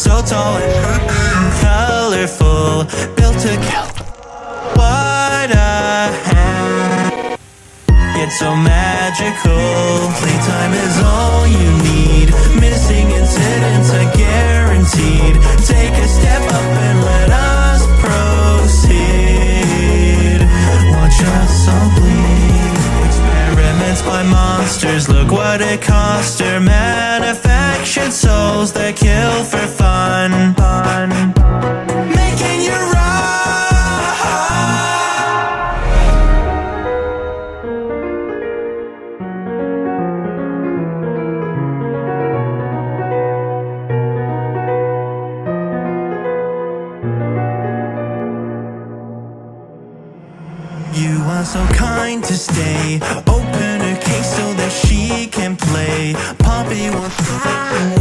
So tall and colorful, built to kill. What a hand. It's so magical. Playtime is all you need. Missing incidents are guaranteed. Take a step up and let us proceed. Watch us all bleed. Experiments by monsters. Look what it cost her. Manufactured souls that kill Are so kind to stay. Open her case so that she can play. Poppy wants.